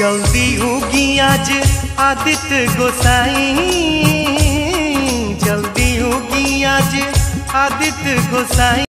जल्दी होगी आज आदित्य गोसाई। जल्दी होगी आज आदित्य गोसाई।